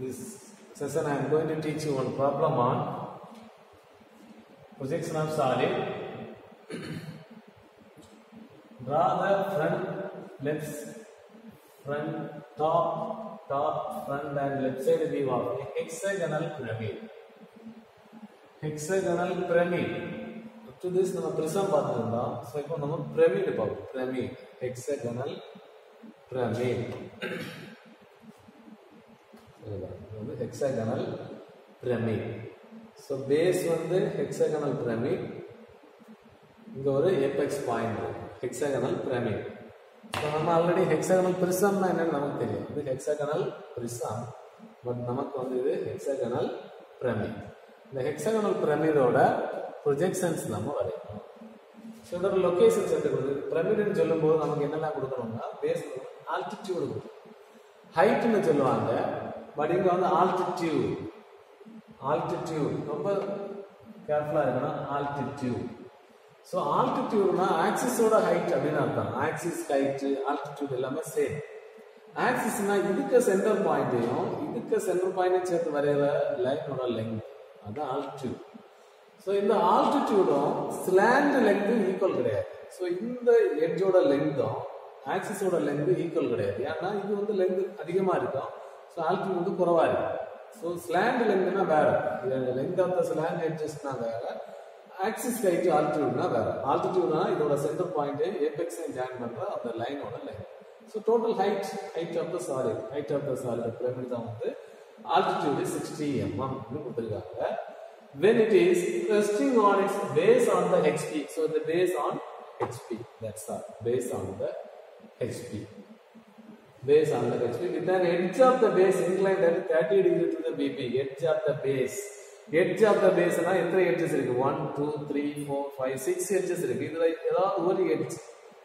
this session I am going to teach you one problem on projection of solid. Draw the front, left, front, top, top, front and left side view of a hexagonal pyramid. Hexagonal pyramid. Up to this நம்ம prism பார்த்துருந்தோம் so இப்போ நம்ம pyramid பார்ப்போம் pyramid hexagonal pyramid இதுதான். இது வந்து hexagonal pyramid so base வந்து hexagonal pyramid இங்கே ஒரு apex point hexagonal pyramid so நம்ம ஆல்ரெடி ஹெக்ஸாகனல் பிரிசம்னா என்னன்னு நமக்கு தெரியும். இது ஹெக்ஸாகனல் பிரிசம் பட் நமக்கு வந்து இது ஹெக்ஸாகனல் பிரமிட் இந்த ஹெக்ஸாகனல் பிரமிடோட ப்ரொஜெக்ஷன்ஸ் நம்ம வரையணும். ஸோ இதோட லொக்கேஷன்ஸ் எப்படி கொடுக்குது? பிரமிடுன்னு சொல்லும்போது நமக்கு என்னெல்லாம் கொடுக்கணும்னா பேஸ் ஆல்டிடியூடு கொடுக்கும் ஹைட்டுன்னு சொல்லுவாங்க. பட் இங்கே வந்து ஆல்டிடியூட் ஆல்டிடியூட் ரொம்ப கேர்ஃபுல்லாக இருக்கணும். ஆல்டிடியூட் ஸோ ஆல்டிடியூட்னா ஆக்சிஸோட ஹைட் அப்படின்னு அர்த்தம். ஆக்சிஸ் ஹைட் ஆல்டிடியூட் எல்லாமே சேம் ஆக்சிஸ்னா இதுக்கு சென்டர் பாயிண்ட்டையும் இதுக்கு சென்டர் பாயிண்டையும் சேர்த்து வரைகிற லைனோட லெங்க் அதுதான் ஆல்டிடியூட் ஸோ இந்த ஆல்டிடியூடும் ஸ்லாண்ட் லெங்கும் ஈக்குவல் கிடையாது. ஸோ இந்த எட்ஜோட லெங்கும் ஆக்சிஸோட லெங்க் ஈக்குவல் கிடையாது. ஏன்னா இது வந்து லெங்க் அதிகமாக இருக்கும். ஸோ ஆல்டிடியூட் வந்து குறவாக இருக்கும் ஸோ ஸ்லாண்ட் லெங்க்னா வேற லெங்க் ஆஃப் த ஸ்லாண்ட் எட்ஜஸ்னா வேற ஆக்சிஸ் ஹைட் ஆல்டிடியூட்னா வேற ஆல்டிடியூட்னா இதோட சென்டர் பாயிண்ட்டு ஏபெக்ஸையும் ஜாயின் பண்ணுற அந்த லைனோட line so total height height of the solid height of the solid pyramid தான் வந்து ஆல்டிடியூட் சிக்ஸ்டி எம்எம் கொடுத்துருக்காங்க when it is resting on its base on the HP. So the base on HP. That's all. Base on the HP. Base on the HP. With an edge of the base inclined at 30 degree to the BP. Edge of the base. Edge of the பேஸ்னா எத்தனை edges இருக்கு? One two three four five six edges இருக்கு. இதுல ஏதாவது ஒரு edge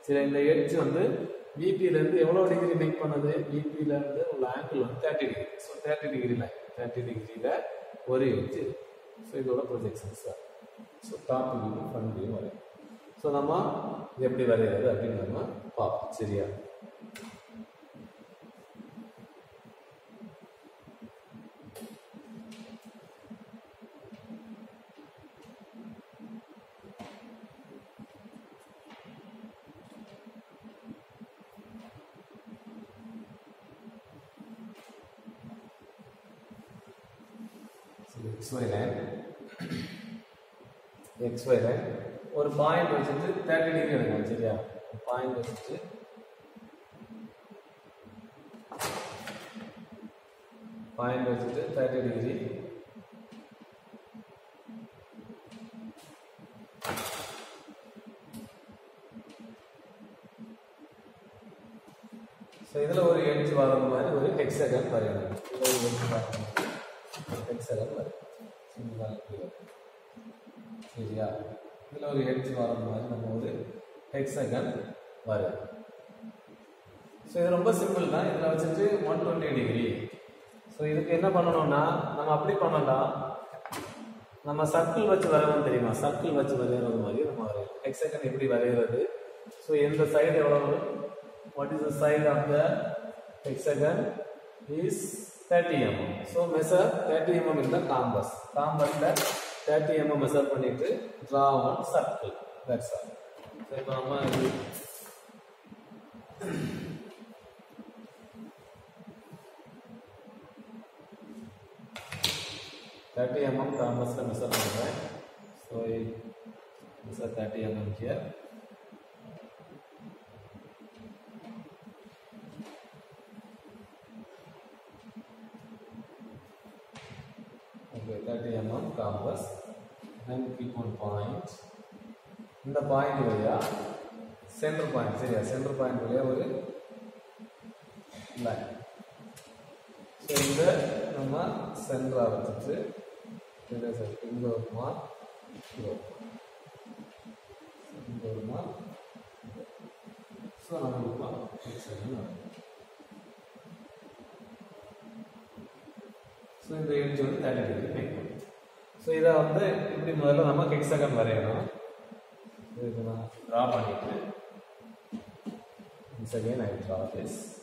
சரி இந்த edge வந்து பிபியிலேருந்து இருந்து எவ்வளவு டிகிரி மேக் பண்ணுது? பிபில இருந்து உள்ள ஆங்கிள் வந்து thirty degree so thirty degree line thirty டிகிரியில ஒரு எட்ஜ் ஸோ இதோட ப்ரொஜெக்ஷன்ஸ் தான் so top view front view வரையும். ஸோ நம்ம எப்படி வரைகிறது அப்படின்னு நம்ம பார்ப்போம். சரியா? எக்ஸ்ஒய் லைன் எக்ஸ்ஒய் லைன் ஒரு பாயிண்ட் வச்சுட்டு தேர்ட்டி டிகிரி எடுக்கணும் சரியா பாயிண்ட் வச்சுட்டு பாயிண்ட் வச்சுட்டு தேர்ட்டி டிகிரி ஸோ இதில் ஒரு எட்ஜ் வர மாதிரி ஒரு ஹெக்ஸகன் வரையணும் இதில் ஒரு எட்ஜ் வர மாதிரி நம்ம ஒரு ஹெக்ஸகன் வரும் ஸோ இது ரொம்ப சிம்பிள் தான். இதில் வச்சுட்டு ஒன் டுவெண்ட்டி டிகிரி ஸோ இதுக்கு என்ன பண்ணணும்னா நம்ம அப்படி பண்ணலாம் நம்ம சர்க்கிள் வச்சு வரைவோம் தெரியுமா? சர்க்கிள் வச்சு வரைகிறது மாதிரி நம்ம வரையணும் ஹெக்ஸகன் எப்படி வரைகிறது ஸோ எந்த சைடு எவ்வளோ வரும்? Is the side of the hexagon is 30 mm. So measure 30 mm in compass காம்பஸில் 30 mm measure பண்ணிட்டு draw one circle that's all so இப்போ நம்ம இது தேர்ட்டி எம்எம் காம்பஸில் மெஷர் பண்ணுறேன் so measure thirty mm here okay point வழியா centre point சரியா? Centre point வழியா ஒரு line so இந்த நம்ம சென்டரா வச்சுட்டு இங்கே சரி இங்க ஒரு மார்க் இங்கே ஒரு மார்க் ஸோ நம்ம இப்போ ஸோ இந்த எட்ஜ் வந்து தேர்ட்டி டிகிரி ஸோ இதை வந்து இப்படி முதல்ல நம்ம ஹெக்ஸகன் வரையணும். Raman equal. Once again, I will draw this.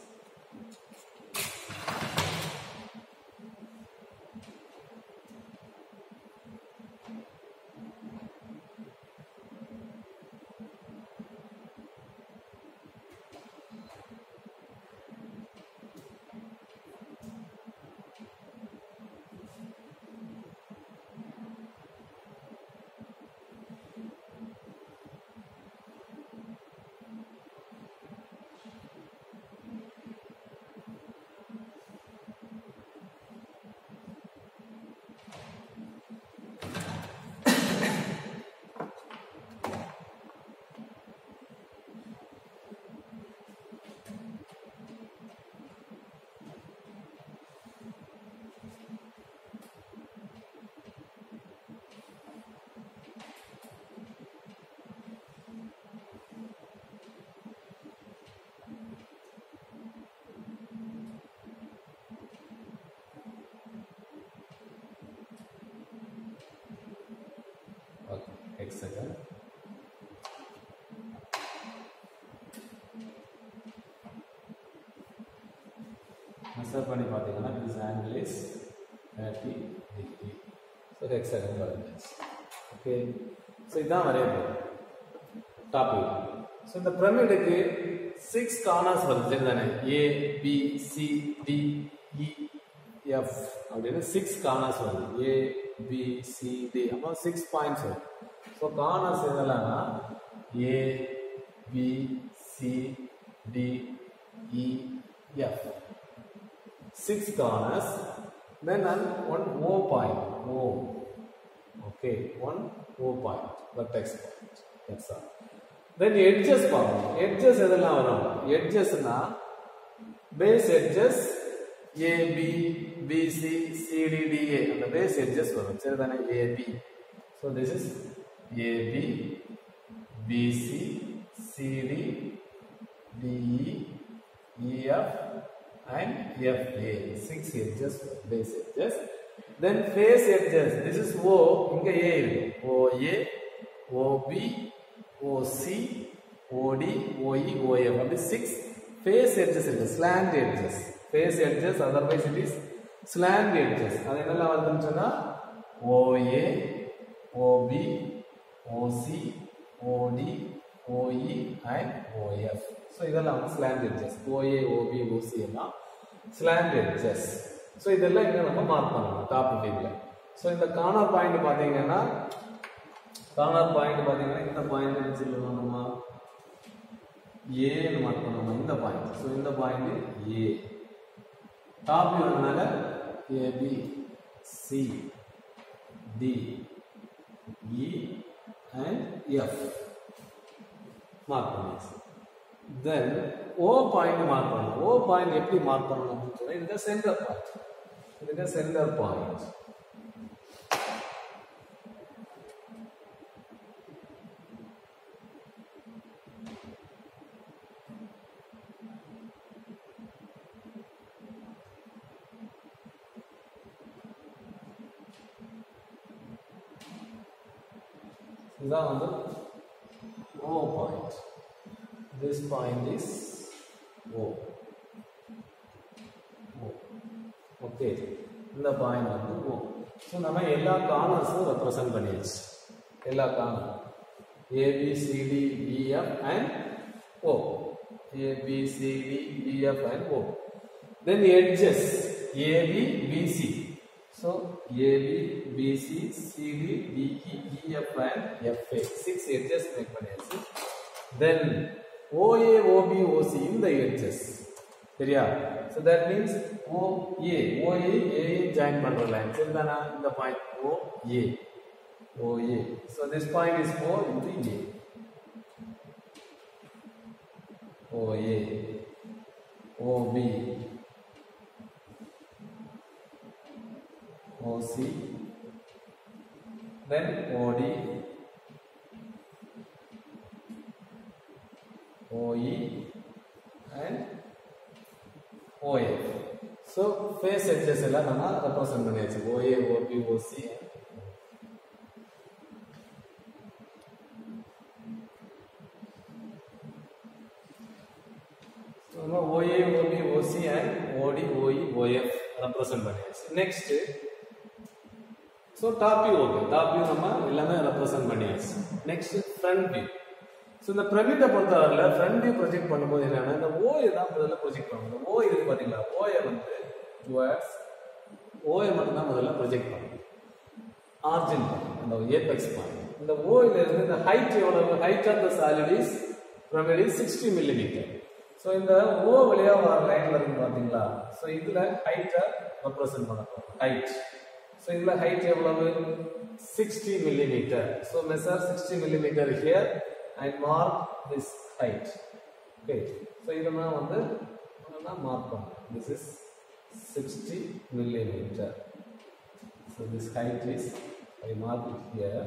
hexagon. Measure பண்ணி பார்த்தீங்கன்னா this angle is 30 degree. So hexagon வரைஞ்சாச்சு okay so இதுதான் வரையறது டாபிக் ஸோ இந்த பிரமிடுக்கு சிக்ஸ் கார்னர்ஸ் வருது தானே A B C D E F அப்படின்னு சிக்ஸ் கார்னர்ஸ் வருது ஏ பி சி டி அப்புறம் சிக்ஸ் பாயிண்ட்ஸ் வரும் so corners எதெல்லாம்னா A B C D E F six corners then and one O point O okay one O point vertex point that's all then edges பார்க்கணும் edges எதெல்லாம் வரும் edgesனா base edges A B B C C D D A அந்த base edges வரும் சரிதானே A B so this is A B B C C D D E E F and FA six edges base edges then face edges this is O இங்க A இருக்கு OA OB OC OD OE OF அப்படி six face edges இருக்கு slant edges face edges otherwise it is slant edges அது என்னெல்லாம் வருதுன்னு சொன்னா OA OB ஓசி ஓடி OE and OF so இதெல்லாம் வந்து slant edges OA OB OC எல்லாம் ஸ்லாண்ட் எட்ஜஸ் ஸோ இதெல்லாம் இங்கே நம்ம மார்க் பண்ணணும் டாப் வியூவில் ஸோ இந்த கார்னர் பாயிண்ட் பார்த்தீங்கன்னா கார்னர் பாயிண்ட் பார்த்தீங்கன்னா இந்த பாயிண்ட் என்ன சொல்லுவோம் நம்ம. ஏன்னு மார்க் பண்ணணும் இந்த பாயிண்ட் ஸோ இந்த point A top வியூனால AB C D E and F. Mark pannu. Then O point mark pannu. O point eppadi mark pannu? In the center part. In the center point. இதுதான் வந்து O point this point is O. O. Okay இந்த point வந்து O. So நம்ம எல்லா கார்னர்ஸும் represent பண்ணியாச்சு எல்லா corner ABCD BF and O ABCD BF and O then edges AB BC so AB BC CD DE EF and FA six edges make பண்ணியாச்சு then OA, OB, OC in the edges. சரியா so that means OA OA A join பண்ற line சரிதானா இந்த point OA OA so this point is O into A OA OB OC then OD OE and OF. So face edges எல்லாம் நம்ம represent பண்ணியாச்சு OA, OB, OC. and நம்ம OA, OB, OC and OD, OE, OF represent பண்ணியாச்சு. Next so top view okay top view நம்ம எல்லாமே represent பண்ணியாச்சு. Next front view so இந்த பிரமிட்டை பொறுத்தவரையில் ஃப்ரண்ட் வியூ ப்ரொஜெக்ட் பண்ணும்போது என்னென்னா இந்த ஓயை தான் முதல்ல ப்ரொஜெக்ட் பண்ணணும். இந்த ஓ இது பார்த்தீங்களா ஓயை வந்து டுவர்ட்ஸ் ஓயை மட்டும்தான் முதல்ல ப்ரொஜெக்ட் பண்ணணும். ஆர்ஜின் அந்த ஏபெக்ஸ் பாயிண்ட் இந்த ஓயில இருந்து இந்த ஹைட் எவ்வளவு? Height of the solid is pyramid is sixty millimetre so இந்த ஓ வழியாக வர லைனில் இருக்கு பார்த்தீங்களா ஸோ இதில் ஹைட்டை ரெப்ரசன்ட் பண்ண height ஸோ இதுல ஹைட் எவ்வளவு sixty millimetre so measure sixty millimetre here and mark this height okay so இதெல்லாம் வந்து மார்க் பண்ணணும் this is sixty millimetre so this height is I mark it here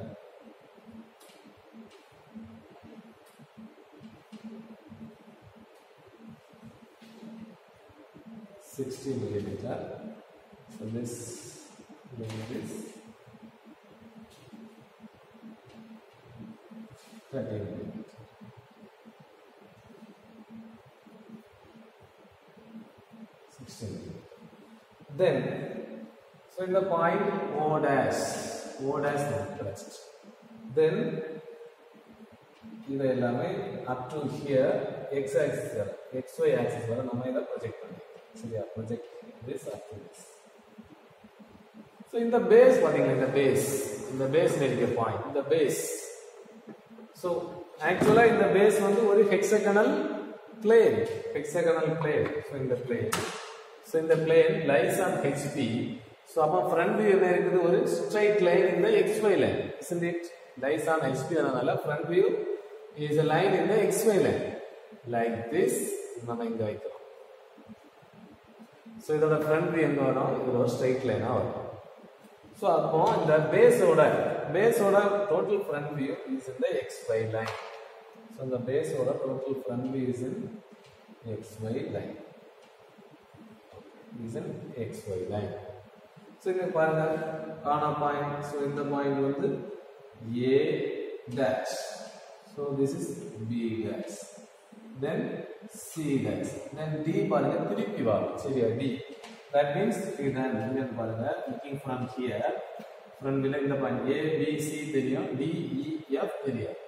Sixty millimeter. So this, this 30 millimeter. Sixteen. Then, so in the point O dash, O dash next. Then இது எல்லாமே up to here X axis வர X Y axis வர நம்ம இதை project பண்ணி சரியா project this up to this so இந்த base பார்த்தீங்களா இந்த பேஸ் இந்த பேஸ் இருக்க பாயிண்ட் இந்த பேஸ் ஸோ ஆக்சுவலாக இந்த பேஸ் வந்து ஒரு hexagonal plane hexagonal plane so இந்த பிளேன் ஸோ இந்த plane lies on HP so அப்போ ஃப்ரண்ட் வியூ என்ன இருக்குது ஒரு ஸ்ட்ரைட் லைன் இந்த X Y line isn't it lies on HP அதனால front view is a line in the xy line like this நம்ம இங்க வைக்கிறோம் ஸோ இதோட ஃப்ரண்ட் வியூ எங்க வரும் இது ஒரு ஸ்ட்ரைட் லைனாக வரும் ஸோ அப்போ இந்த பேஸோட பேஸோட total front view is in the X Y line so இந்த பேஸோட total front view is in X Y line is in X Y line so இங்க பாருங்க காணா பாயிண்ட் ஸோ இந்த பாயிண்ட் வந்து A dash so this is B dash then C dash then D பாருங்க திருப்பி வரும் சரியா டி தட் மீன்ஸ் இதுதான் இங்க பாருங்க லுக்கிங் ஃப்ரம் ஹியர் ஃப்ரண்ட்ல இந்த பாயிண்ட் ஏ பி சி தெரியும். டி இ எஃப் தெரியும்.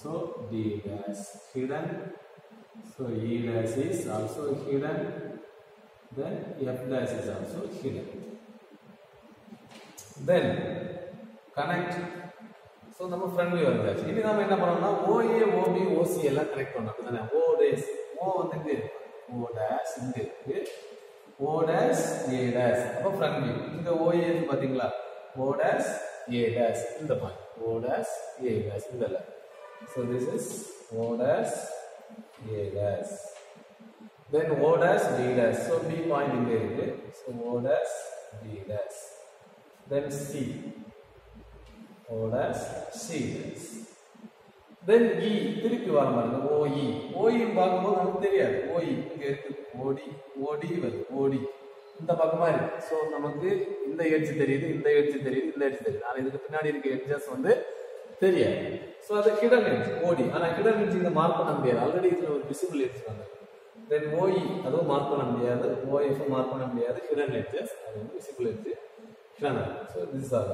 So D dash hidden so E dash is also hidden then f dash is also hidden. Then connect. So நம்ம front view வந்தாச்சு. இனி நம்ம என்ன பண்ணோம்னா ஓஏ ஓபி ஓசி எல்லாம் connect பண்ணோம் அப்படிதானே ஓ டேஸ் ஓ வந்து ஓ டேஷ் இங்க இருக்குது ஓ டேஷ் ஏ டேஷ் அப்போ ஃப்ரண்ட் வியூ இங்க ஓஏ இருக்கு பாத்தீங்களா ஓ டேஷ் ஏ டேஷ் இந்த point O dash A dash இந்த so this is O dash A dash then O dash B dash. So B point இங்க இருக்கு. So O dash B dash. Then C. O dash C dash. தென் இ e, திருப்பி வர மாதிரி OE ஓயின்னு பார்க்கும்போது நமக்கு தெரியாது. OE இங்க இருக்கு. ஓடி ஓடி வருது. ஓடி இந்த பக்கமா இருக்கு. ஸோ நமக்கு இந்த எட்ஜ் தெரியுது இந்த எட்ஜ் தெரியுது இந்த எட்ஜ் தெரியுது. ஆனால் இதுக்கு பின்னாடி இருக்க எட்ஜஸ் வந்து தெரியாது. ஸோ அது கிடன் எட்ஜ் ஓடி ஆனால் கிடன் எட்ஜ் இதை மார்க் பண்ண முடியாது. ஆல்ரெடி இதில் ஒரு விசிபிள் எட்ஜ் வந்து தென் ஓஇ அதுவும் மார்க் பண்ண முடியாது. ஓஎஃப் மார்க் பண்ண முடியாது. ஹிடன் எட்ஜஸ் அது வந்து visible edge hidden so this are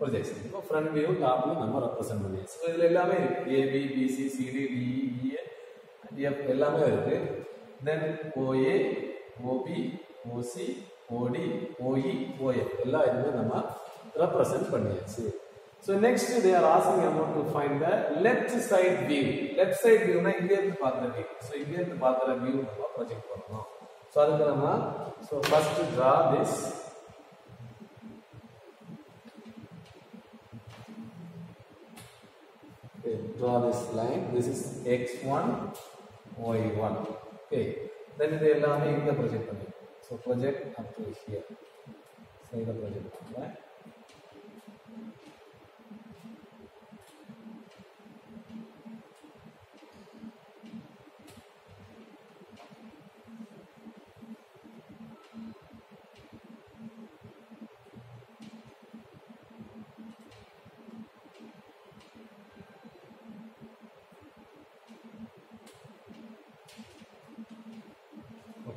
projection இப்போ ஃப்ரண்ட் வியூ டாப்ல நம்ம ரெப்ரசென்ட் பண்ணியாச்சு. ஸோ இதில் எல்லாமே இருக்கு. AB BC CD DE F எல்லாமே இருக்கு. தென் ஓஏ ஓபி ஓசி ஓடி ஓஇ ஓஎஃப் எல்லா இதுவுமே நம்ம ரெப்ரசென்ட் பண்ணியாச்சு. So next they are asking amount to find the left side view left side வியூனா இங்கேருந்து பார்க்குற வியூ ஸோ இங்கேருந்து பார்க்குற வியூ நம்ம ப்ரொஜெக்ட் பண்ணணும். ஸோ அதுக்கு நம்ம so first draw this draw this line. This is x1 y1. Okay. Then இது எல்லாமே இங்க ப்ரொஜெக்ட் பண்ணி. So project up to here. So இத ப்ரொஜெக்ட் பண்ணுறேன்.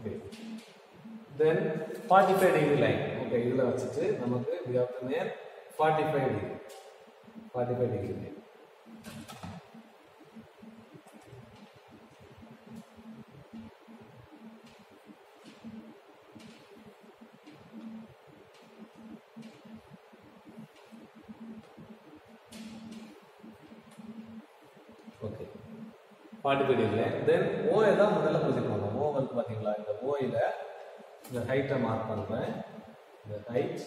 Okay then forty five degree line okay இதில் வச்சுட்டு நமக்கு we have to near forty five degree forty five degree line okay forty five degree line then ஓயை தான் முதல்ல project பண்ணணும் ஓ வந்து பார்த்தீங்களா இந்த ஓயில் இந்த ஹைட்டை மார்க் பண்ணுறேன் இந்த ஹைட்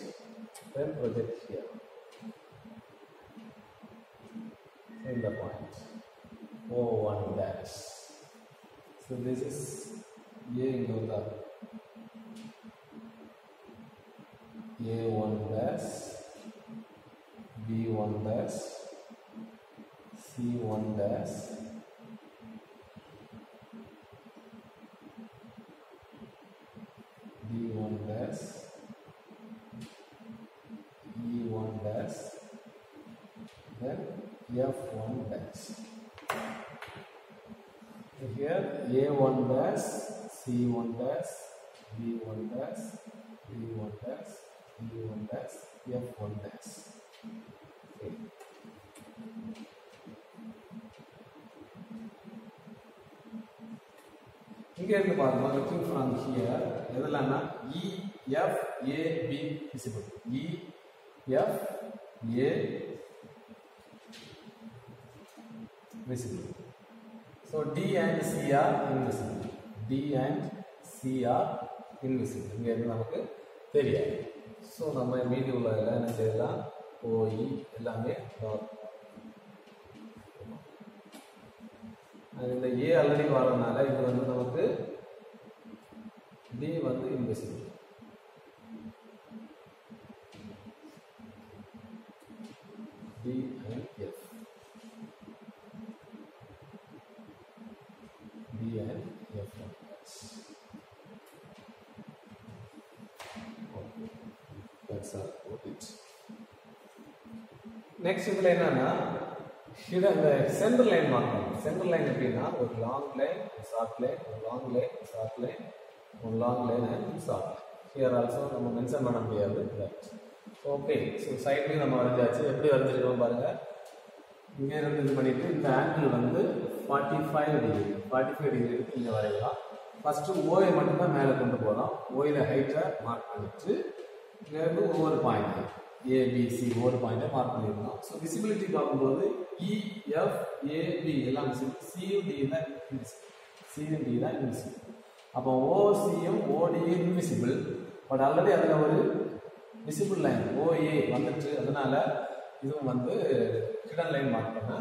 தென் ப்ரொஜெக்ட் ஹியர் இந்த point O one dash so this is A இங்கே வந்தா D1 dash, E1 dash, then F1 dash. Here A1 dash, C1 dash, B1 dash, B1 dash, B1 dash, F1 dash. Okay. இங்க இருந்து பாருங்க looking from here என்னன்னா EFAB F A visible E F A visible. So D and C are invisible. D and C are invisible. இங்க இருந்து நமக்கு தெரியாது so நம்ம மீதி உள்ள எல்லாம் என்ன செய்யலாம் ஓஇ எல்லாமே e அது இந்த ஏ ஆல்ரெடி வரதுனால இது வந்து நமக்கு டி வந்து invisible D and D and F okay that's all what it next இதில் என்னன்னா இது அந்த சென்டர் லைன் வாங்கணும் சென்டர் லைன் எப்படின்னா ஒரு லாங் லைன் ஷார்ட் லைன் ஒரு லாங் லைன் ஷார்ட் லைன் ஒரு long line and short line here also நம்ம மென்ஷன் பண்ண முடியாது. ஓகே ஸோ சைட்லேயும் நம்ம வரைஞ்சாச்சு. எப்படி வரைஞ்சிருக்கோம் பாருங்கள் இங்கே இருந்து இது பண்ணிவிட்டு இந்த ஆங்கிள் வந்து forty five degree forty five degree எடுத்து இங்கே வரையலாம். ஃபஸ்ட்டு ஓயை மட்டும்தான் மேலே கொண்டு போகிறோம் ஓயில் ஹைட்டை மார்க் பண்ணிட்டு இங்கேருந்து ஒவ்வொரு பாயிண்ட் ஏபிசி ஒவ்வொரு பாயிண்ட்டை மார்க் பண்ணியிருக்கோம் ஸோ விசிபிலிட்டி பார்க்கும்போது e, E F A B எல்லாம் விசிபிள் சியும் டி தான் இன்விசிபிள் சியும் தான் இன்விசிபிள் அப்போ ஓசியும் ஓடியும் இன்விசிபிள் பட் ஆல்ரெடி அதில் ஒரு விசிபிள் லைன் ஓஏ வந்துட்டு அதனால இதுவும் வந்து ஹிடன் லைன் மார்க் பண்ண